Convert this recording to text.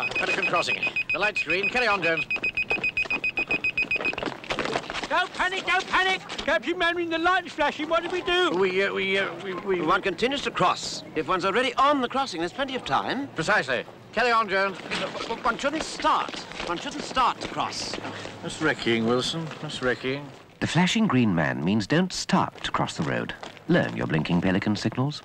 Ah, Pelican Crossing. The light's green. Carry on, Jones. Don't panic, don't panic! Captain Mainwaring, the light's flashing. What do we do? We, uh, we, uh, we, we... One continues to cross. If one's already on the crossing, there's plenty of time. Precisely. Carry on, Jones. Uh, one shouldn't start. One shouldn't start to cross. That's wrecking, Wilson. That's wrecking. The flashing green man means don't start to cross the road. Learn your blinking pelican signals.